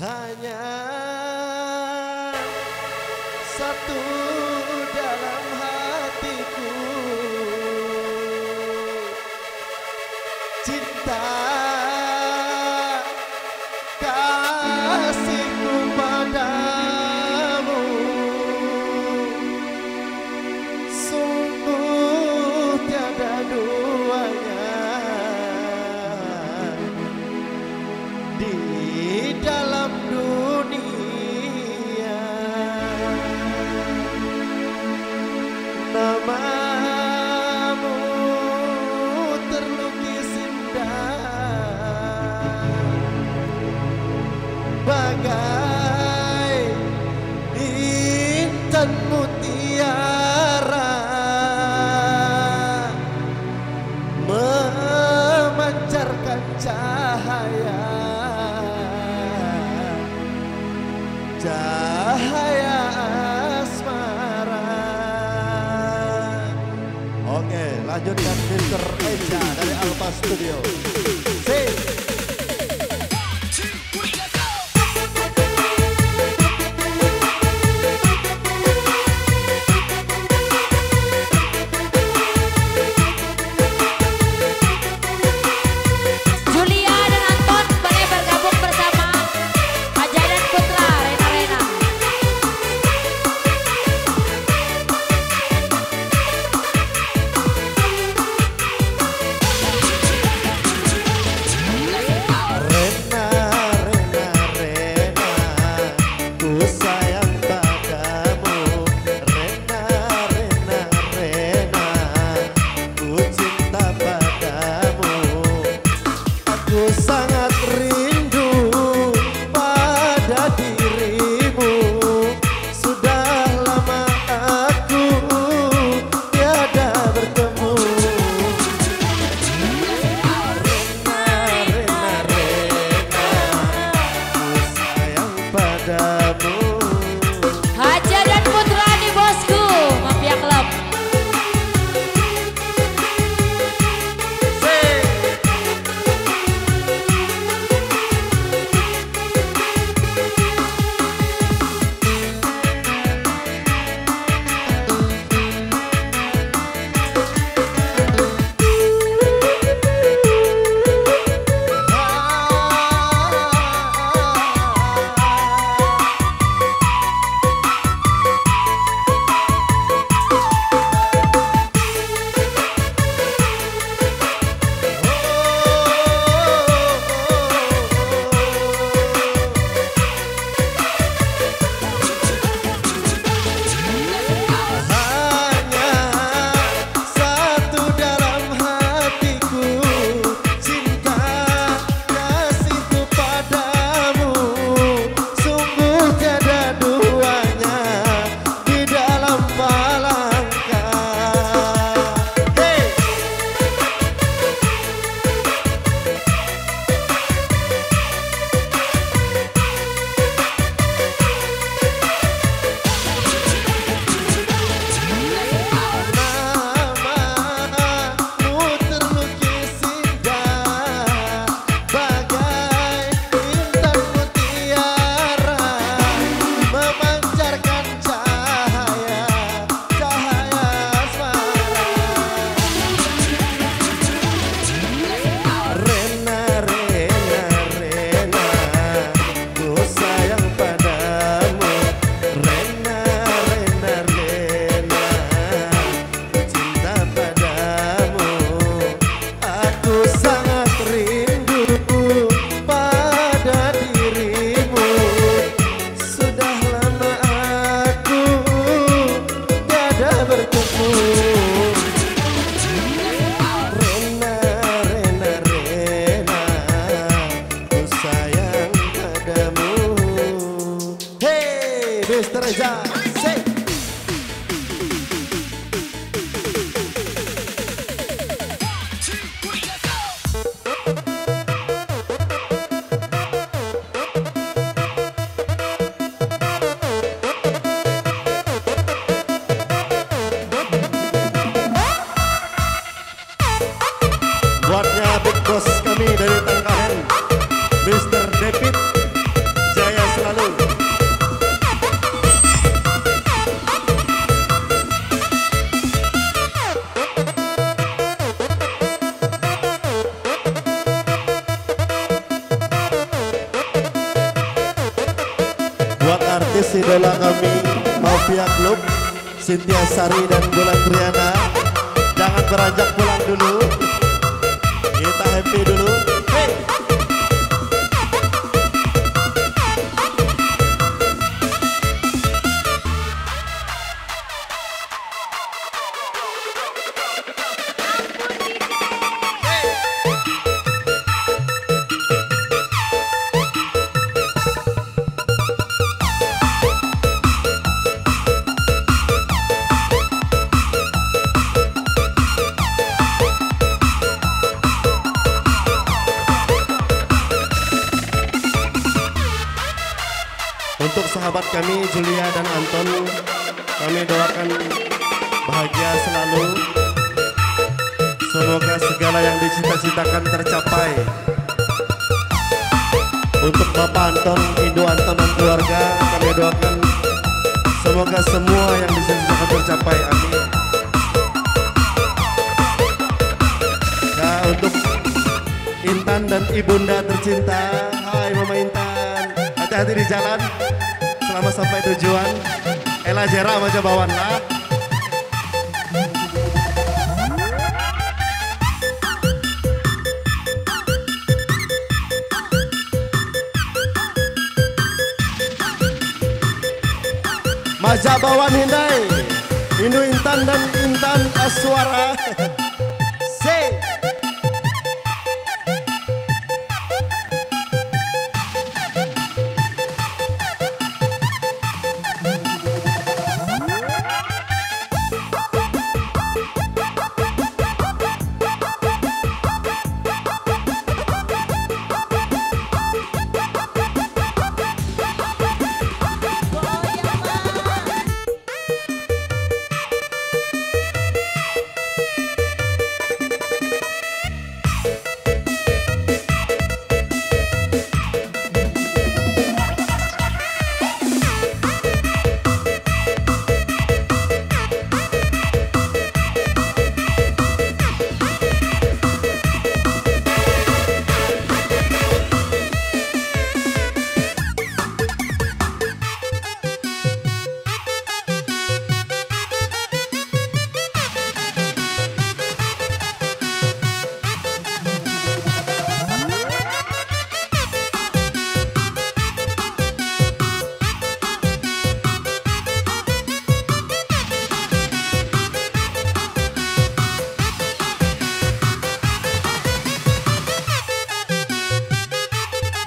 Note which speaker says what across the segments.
Speaker 1: hanya satu Dari Alpha Studio coração Cynthia Sari dan Bulan Triana Jangan beranjak pulang dulu kami Julia dan Anton Kami doakan bahagia selalu. Semoga segala yang dicita-citakan tercapai. Untuk Bapak Anton, Indo Anton dan keluarga Kami doakan Semoga semua yang dicita-citakan tercapai. Amin. Ya untuk Intan dan Ibunda tercinta. Hai Mama Intan. Hati-hati di jalan Selama sampai tujuan. Ella Jera sama Jabawan lah Majabawan Hindai Indu Intan dan Intan Aswara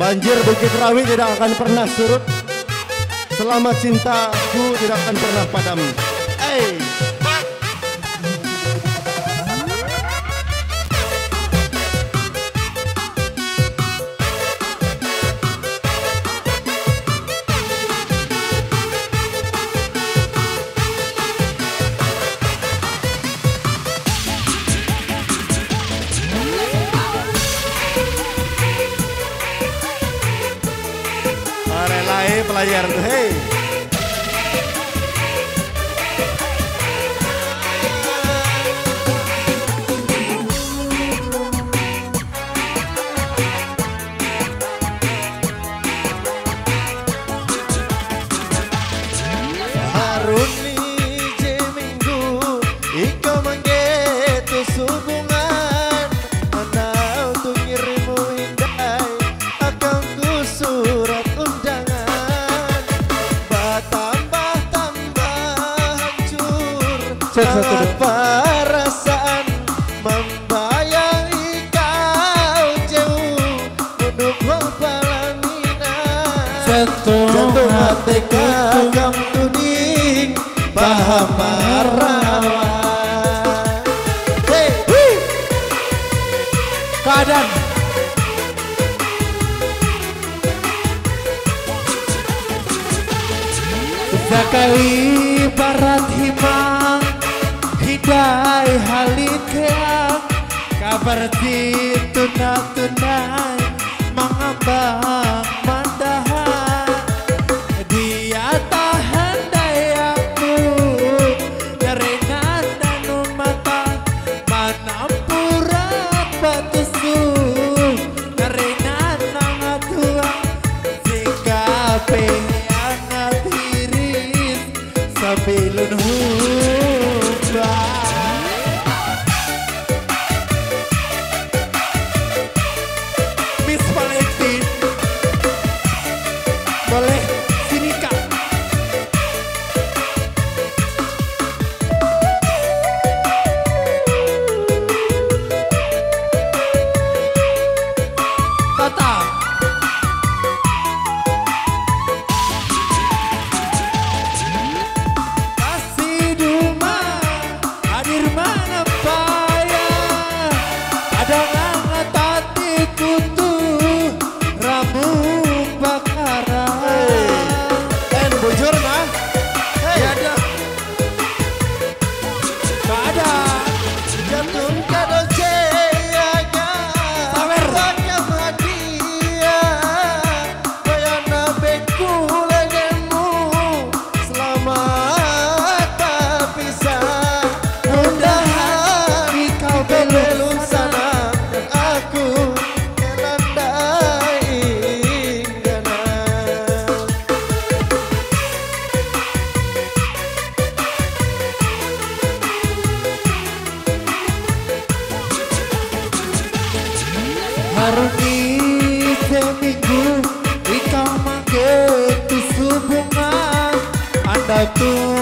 Speaker 1: Banjir Bukit Rawi tidak akan pernah surut. Selama cintaku tidak akan pernah padam Gallardo. Hey.
Speaker 2: Satu, dua.
Speaker 1: perasaan Membayangi kau jauh palamina Jantung hati kagam tuding Paham marawan Hey, wih.
Speaker 2: Keadaan Zakai barat Hidai halikeang Kabar di tunai Mengambang. mandahan Haruni seminggu Ikau mangke tu subungan Anda tung